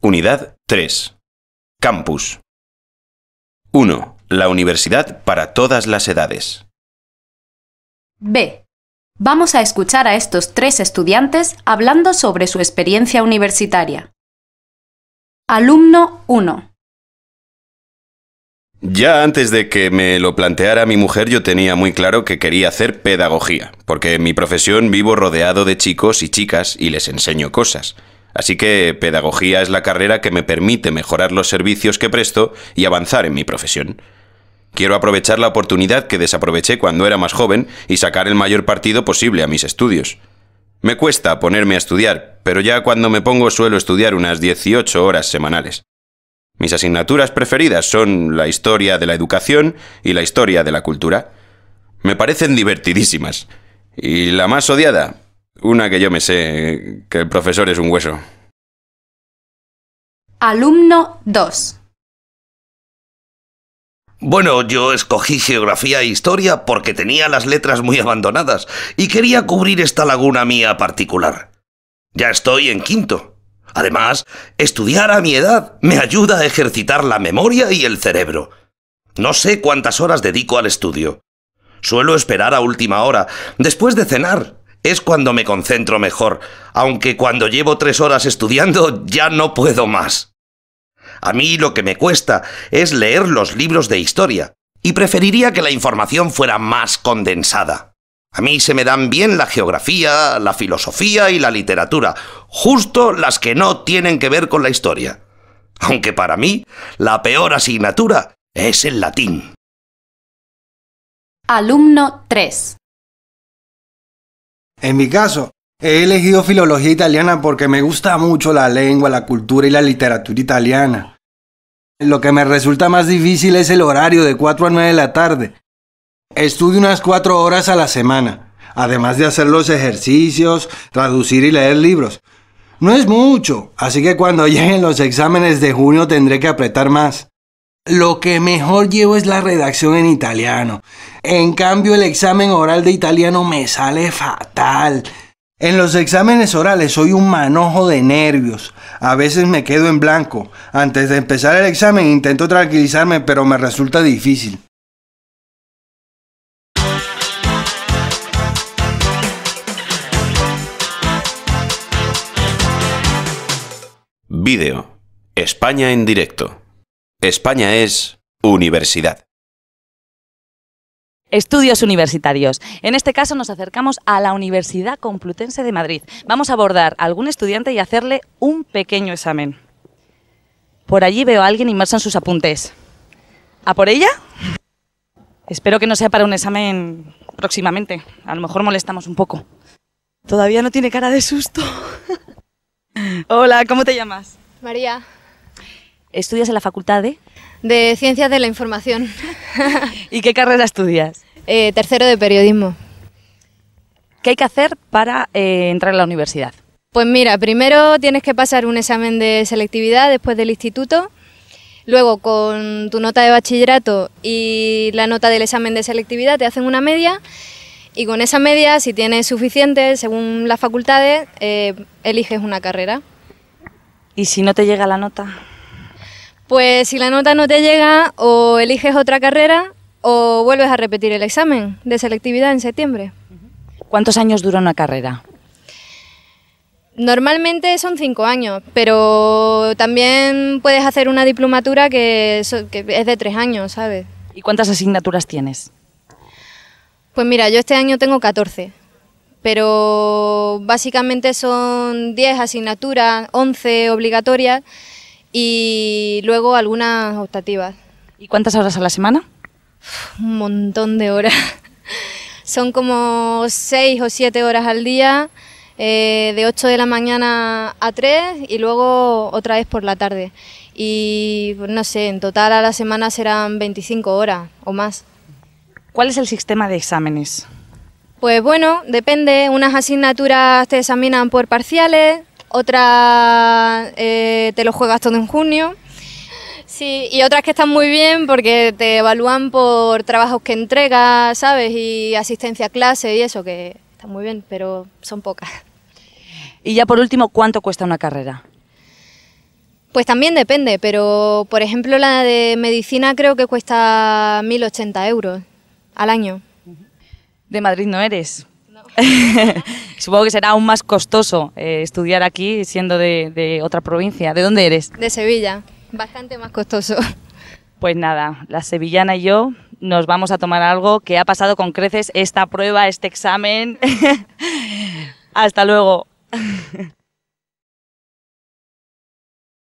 Unidad 3. Campus. 1. La universidad para todas las edades. B. Vamos a escuchar a estos tres estudiantes hablando sobre su experiencia universitaria. Alumno 1. Ya antes de que me lo planteara mi mujer yo tenía muy claro que quería hacer pedagogía, porque en mi profesión vivo rodeado de chicos y chicas y les enseño cosas. Así que pedagogía es la carrera que me permite mejorar los servicios que presto y avanzar en mi profesión. Quiero aprovechar la oportunidad que desaproveché cuando era más joven y sacar el mayor partido posible a mis estudios. Me cuesta ponerme a estudiar, pero ya cuando me pongo suelo estudiar unas 18 horas semanales. Mis asignaturas preferidas son la historia de la educación y la historia de la cultura. Me parecen divertidísimas. Y la más odiada, una que yo me sé, que el profesor es un hueso. Alumno 2. Bueno, yo escogí geografía e historia porque tenía las letras muy abandonadas y quería cubrir esta laguna mía particular. Ya estoy en quinto. Además, estudiar a mi edad me ayuda a ejercitar la memoria y el cerebro. No sé cuántas horas dedico al estudio. Suelo esperar a última hora, después de cenar. Es cuando me concentro mejor, aunque cuando llevo tres horas estudiando ya no puedo más. A mí lo que me cuesta es leer los libros de historia, y preferiría que la información fuera más condensada. A mí se me dan bien la geografía, la filosofía y la literatura, justo las que no tienen que ver con la historia. Aunque para mí, la peor asignatura es el latín. Alumno 3. En mi caso, he elegido filología italiana porque me gusta mucho la lengua, la cultura y la literatura italiana. Lo que me resulta más difícil es el horario de 4 a 9 de la tarde. Estudio unas 4 horas a la semana, además de hacer los ejercicios, traducir y leer libros. No es mucho, así que cuando lleguen los exámenes de junio tendré que apretar más. Lo que mejor llevo es la redacción en italiano. En cambio, el examen oral de italiano me sale fatal. En los exámenes orales soy un manojo de nervios. A veces me quedo en blanco. Antes de empezar el examen intento tranquilizarme, pero me resulta difícil. Vídeo. España en directo. España es universidad. Estudios universitarios. En este caso nos acercamos a la Universidad Complutense de Madrid. Vamos a abordar a algún estudiante y hacerle un pequeño examen. Por allí veo a alguien inmerso en sus apuntes. ¿A por ella? Espero que no sea para un examen próximamente. A lo mejor molestamos un poco. Todavía no tiene cara de susto. Hola, ¿cómo te llamas? María, ¿Estudias en la facultad de? de Ciencias de la Información, ¿Y qué carrera estudias? Eh, tercero de Periodismo. ¿Qué hay que hacer para eh, entrar a la universidad? Pues mira, primero tienes que pasar un examen de selectividad después del instituto, luego con tu nota de bachillerato y la nota del examen de selectividad te hacen una media y con esa media, si tienes suficiente, según las facultades, eh, eliges una carrera. ¿Y si no te llega la nota? Pues si la nota no te llega, o eliges otra carrera o vuelves a repetir el examen de selectividad en septiembre. ¿Cuántos años dura una carrera? Normalmente son cinco años, pero también puedes hacer una diplomatura que, es de tres años, ¿sabes? ¿Y cuántas asignaturas tienes? Pues mira, yo este año tengo 14, pero básicamente son 10 asignaturas, 11 obligatorias y luego algunas optativas. ¿Y cuántas horas a la semana? Un montón de horas. Son como 6 o 7 horas al día, eh, de 8 de la mañana a 3 y luego otra vez por la tarde. Y no sé, en total a la semana serán 25 horas o más. ¿Cuál es el sistema de exámenes? Pues bueno, depende. Unas asignaturas te examinan por parciales, otras eh, te lo juegas todo en junio. Sí, y otras que están muy bien porque te evalúan por trabajos que entregas, ¿sabes? Y asistencia a clase y eso, que está muy bien, pero son pocas. Y ya por último, ¿cuánto cuesta una carrera? Pues también depende, pero por ejemplo la de medicina creo que cuesta 1.080 euros al año. De Madrid no eres. Supongo que será aún más costoso eh, estudiar aquí siendo de, de otra provincia. ¿De dónde eres? De Sevilla, bastante más costoso. Pues nada, la sevillana y yo nos vamos a tomar algo que ha pasado con creces esta prueba, este examen. Hasta luego.